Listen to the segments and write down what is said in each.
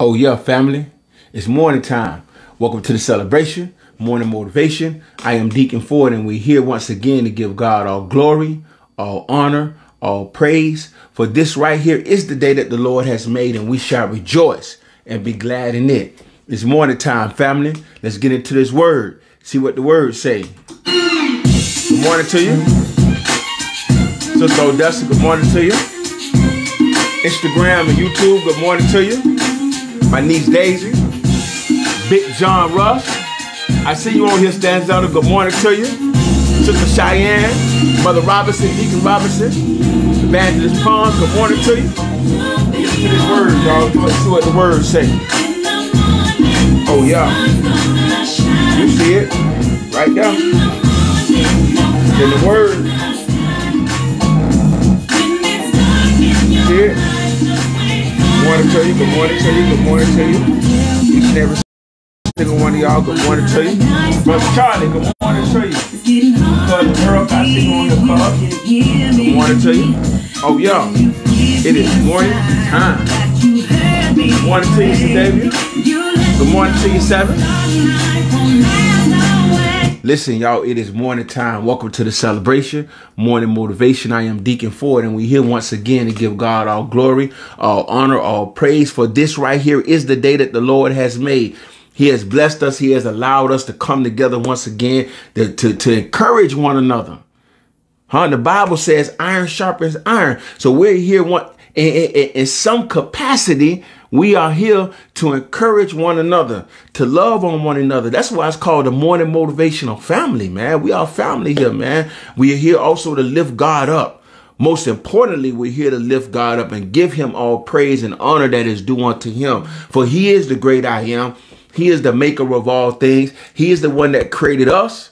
Oh, yeah, family. It's morning time. Welcome to the celebration, morning motivation. I am Deacon Ford, and we're here once again to give God all glory, all honor, all praise. For this right here is the day that the Lord has made, and we shall rejoice and be glad in it. It's morning time, family. Let's get into this word. See what the word say. Good morning to you. Sister Odessa, good morning to you. Instagram and YouTube, good morning to you my niece Daisy, Big John Russ. I see you on here, stands out. Good morning to you. Sister Cheyenne, Mother Robinson, Deacon Robinson, Evangelist Pond, good morning to you. Get to this word, y'all. Let's see what the words say. Oh, yeah. You see it right there. In the word. Morning to you. Good morning to you. Good morning to you. Each and every single one of y'all. Good morning to you. Brother Charlie. Good morning to you. Cousin Earl. I see you on your car. Good morning to you. Oh y'all. It is morning time. Good morning to you, Sir David. Good morning to you, Seven. Listen, y'all, it is morning time. Welcome to the celebration, morning motivation. I am Deacon Ford, and we're here once again to give God all glory, all honor, all praise. For this right here is the day that the Lord has made. He has blessed us. He has allowed us to come together once again to, to, to encourage one another. Huh? The Bible says iron sharpens iron. So we're here one, in, in, in some capacity we are here to encourage one another, to love on one another. That's why it's called the morning motivational family, man. We are family here, man. We are here also to lift God up. Most importantly, we're here to lift God up and give him all praise and honor that is due unto him. For he is the great I am. He is the maker of all things. He is the one that created us.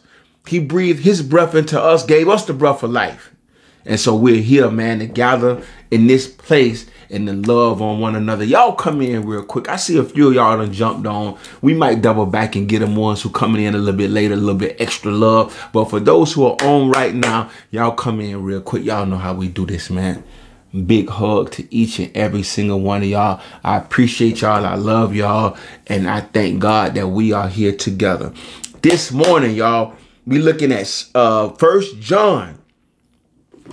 He breathed his breath into us, gave us the breath of life. And so we're here, man, to gather in this place and then love on one another. Y'all come in real quick. I see a few of y'all done jumped on. We might double back and get them ones who coming in a little bit later, a little bit extra love. But for those who are on right now, y'all come in real quick. Y'all know how we do this, man. Big hug to each and every single one of y'all. I appreciate y'all. I love y'all. And I thank God that we are here together. This morning, y'all, we looking at uh First John.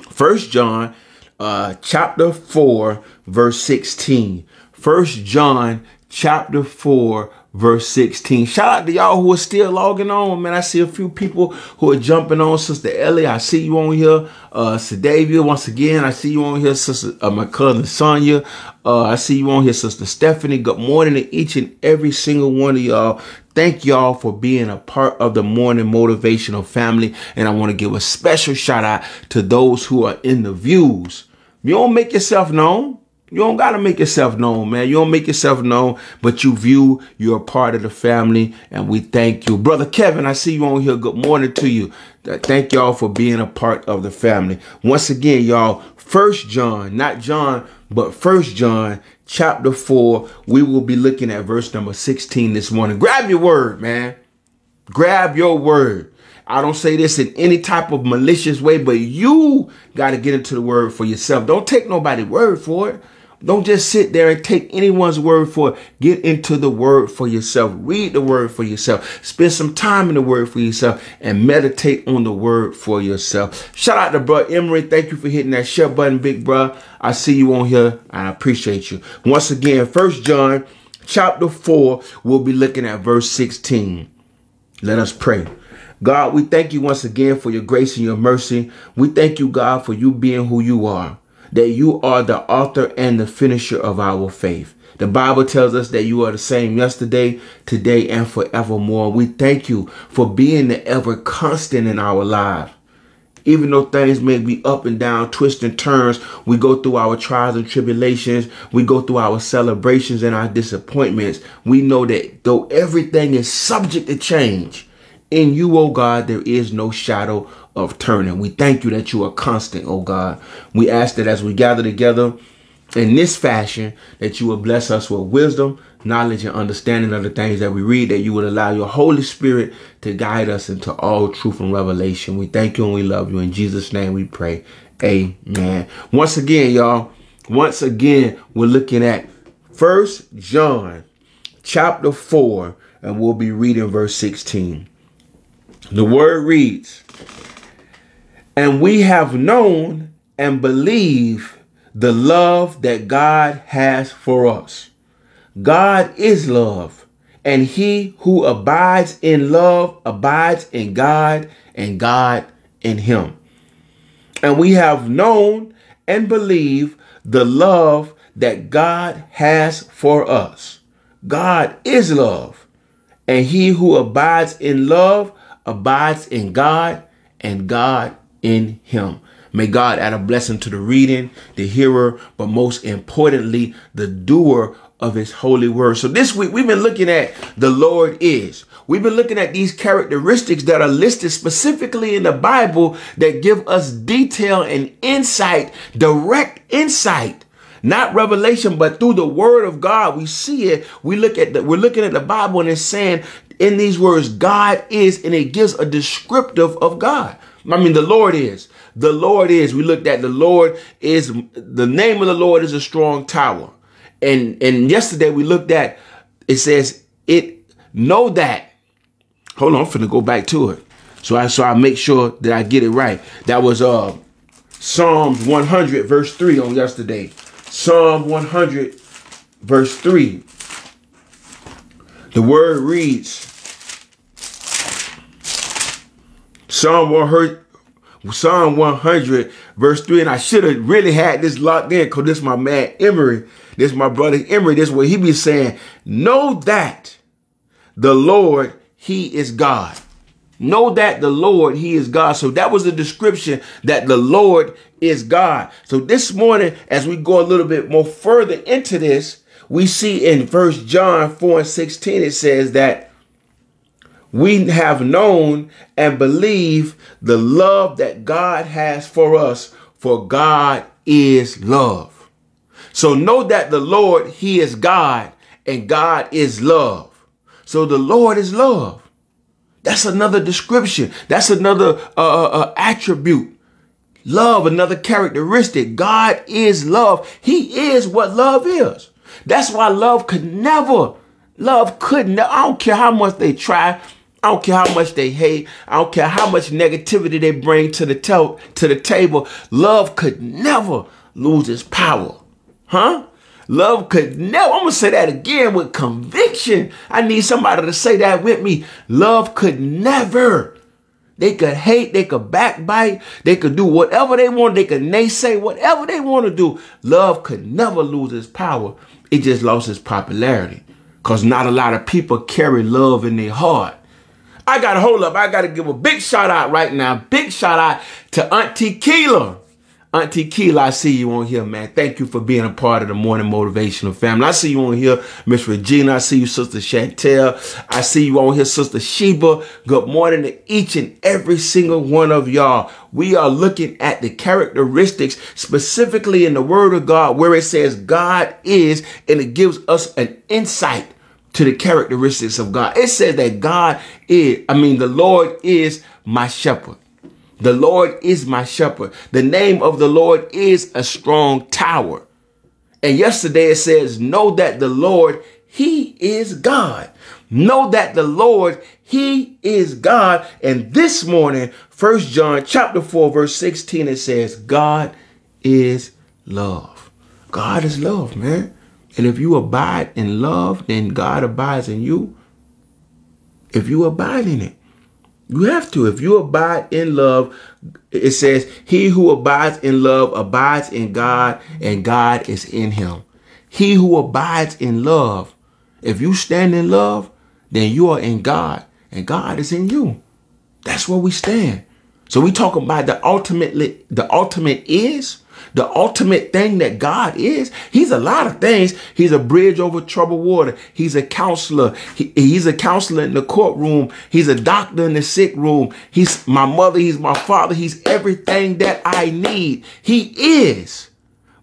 First John uh, chapter 4, verse 16. First John chapter 4, verse 16. Shout out to y'all who are still logging on, man. I see a few people who are jumping on. Sister Ellie, I see you on here. Uh, Sadavia, once again, I see you on here. Sister, uh, my cousin Sonia, uh, I see you on here. Sister Stephanie, good morning to each and every single one of y'all. Thank y'all for being a part of the morning motivational family. And I want to give a special shout out to those who are in the views. You don't make yourself known. You don't got to make yourself known, man. You don't make yourself known, but you view you're a part of the family, and we thank you. Brother Kevin, I see you on here. Good morning to you. Thank y'all for being a part of the family. Once again, y'all, First John, not John, but First John chapter 4, we will be looking at verse number 16 this morning. Grab your word, man. Grab your word. I don't say this in any type of malicious way, but you got to get into the word for yourself. Don't take nobody's word for it. Don't just sit there and take anyone's word for it. Get into the word for yourself. Read the word for yourself. Spend some time in the word for yourself and meditate on the word for yourself. Shout out to bro Emery. Thank you for hitting that share button, big bro. I see you on here. I appreciate you. Once again, First John chapter 4, we'll be looking at verse 16. Let us pray. God, we thank you once again for your grace and your mercy. We thank you, God, for you being who you are, that you are the author and the finisher of our faith. The Bible tells us that you are the same yesterday, today, and forevermore. We thank you for being the ever constant in our lives. Even though things may be up and down, twists and turns, we go through our trials and tribulations, we go through our celebrations and our disappointments. We know that though everything is subject to change, in you, O God, there is no shadow of turning. We thank you that you are constant, O God. We ask that as we gather together in this fashion, that you will bless us with wisdom, knowledge, and understanding of the things that we read, that you would allow your Holy Spirit to guide us into all truth and revelation. We thank you and we love you. In Jesus' name we pray. Amen. Once again, y'all, once again, we're looking at First John chapter 4, and we'll be reading verse 16. The word reads, And we have known and believe the love that God has for us. God is love, and he who abides in love abides in God, and God in him. And we have known and believe the love that God has for us. God is love, and he who abides in love abides in God, and God in him. May God add a blessing to the reading, the hearer, but most importantly, the doer of his holy word. So this week we've been looking at the Lord is. We've been looking at these characteristics that are listed specifically in the Bible that give us detail and insight, direct insight not revelation, but through the word of God, we see it. We look at the, we're looking at the Bible and it's saying in these words, God is, and it gives a descriptive of God. I mean, the Lord is. The Lord is. We looked at the Lord is the name of the Lord is a strong tower. And and yesterday we looked at it says it know that. Hold on, I'm finna go back to it. So I so I make sure that I get it right. That was uh Psalms 100 verse 3 on yesterday. Psalm 100 verse 3. The word reads Psalm 100, Psalm 100, verse 3. And I should have really had this locked in because this is my man Emery. This is my brother Emery. This is what he be saying. Know that the Lord, he is God. Know that the Lord, he is God. So that was the description that the Lord is God. So this morning, as we go a little bit more further into this, we see in First John 4 and 16, it says that we have known and believe the love that God has for us, for God is love. So know that the Lord, He is God and God is love. So the Lord is love. That's another description. That's another uh, uh, uh attribute. Love, another characteristic. God is love. He is what love is. That's why love could never, love couldn't, I don't care how much they try, I don't care how much they hate. I don't care how much negativity they bring to the to, the table. Love could never lose its power. Huh? Love could never, I'm to say that again with conviction. I need somebody to say that with me. Love could never. They could hate, they could backbite, they could do whatever they want, they could naysay, whatever they want to do. Love could never lose its power. It just lost its popularity because not a lot of people carry love in their heart. I got to hold up. I got to give a big shout out right now. Big shout out to Auntie Keela. Auntie Keela, I see you on here, man. Thank you for being a part of the morning motivational family. I see you on here, Miss Regina. I see you, Sister Chantel. I see you on here, Sister Sheba. Good morning to each and every single one of y'all. We are looking at the characteristics specifically in the Word of God where it says God is, and it gives us an insight to the characteristics of God. It says that God is, I mean, the Lord is my shepherd. The Lord is my shepherd. The name of the Lord is a strong tower. And yesterday it says, know that the Lord, he is God. Know that the Lord, he is God. And this morning, First John chapter 4, verse 16, it says, God is love. God is love, man. And if you abide in love, then God abides in you. If you abide in it, you have to. If you abide in love, it says, He who abides in love abides in God, and God is in him. He who abides in love, if you stand in love, then you are in God, and God is in you. That's where we stand. So we talk about the ultimately, the ultimate is the ultimate thing that God is. He's a lot of things. He's a bridge over troubled water. He's a counselor. He, he's a counselor in the courtroom. He's a doctor in the sick room. He's my mother. He's my father. He's everything that I need. He is.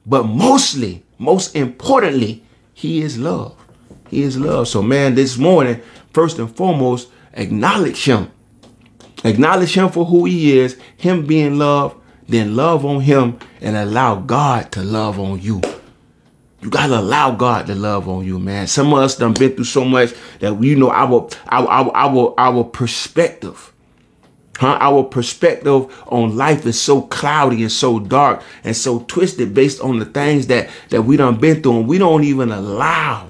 But mostly, most importantly, he is love. He is love. So man, this morning, first and foremost, acknowledge him. Acknowledge him for who he is, him being love, then love on him and allow God to love on you. You gotta allow God to love on you, man. Some of us done been through so much that you know our our our our, our perspective. Huh? Our perspective on life is so cloudy and so dark and so twisted based on the things that that we done been through, and we don't even allow,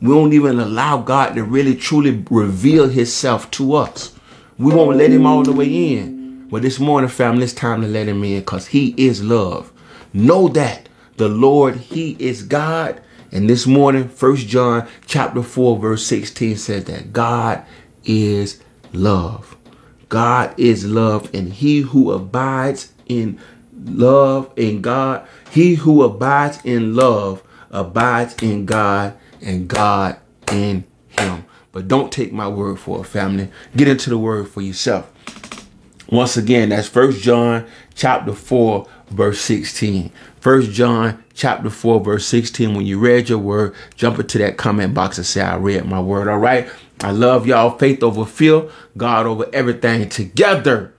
we don't even allow God to really truly reveal Himself to us. We won't let Him all the way in. But this morning, family, it's time to let Him in because He is love. Know that the Lord, He is God. And this morning, First John chapter 4, verse 16 says that God is love. God is love, and he who abides in love in God, he who abides in love abides in God, and God in him. But don't take my word for it, family. Get into the word for yourself. Once again, that's First John chapter 4, verse 16. First John chapter 4, verse 16. When you read your word, jump into that comment box and say, I read my word. All right. I love y'all. Faith over fear, God over everything. Together,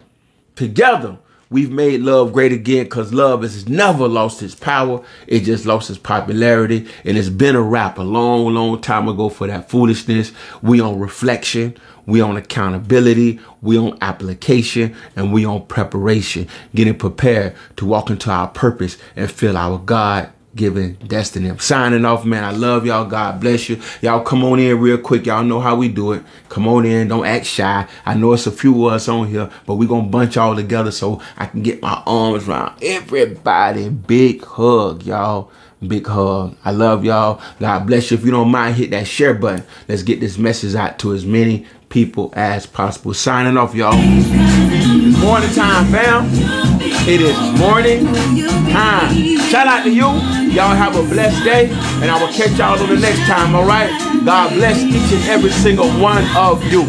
together, we've made love great again because love has never lost its power. It just lost its popularity. And it's been a wrap a long, long time ago for that foolishness. We on reflection. We on accountability, we on application, and we on preparation, getting prepared to walk into our purpose and fill our God given destiny. I'm signing off, man. I love y'all. God bless you. Y'all come on in real quick. Y'all know how we do it. Come on in. Don't act shy. I know it's a few of us on here, but we going to bunch all together so I can get my arms around everybody. Big hug, y'all. Big hug. I love y'all. God bless you. If you don't mind, hit that share button. Let's get this message out to as many people as possible. Signing off, y'all. It's morning time, fam. It is morning time. Shout out to you. Y'all have a blessed day. And I will catch y'all on the next time, all right? God bless each and every single one of you.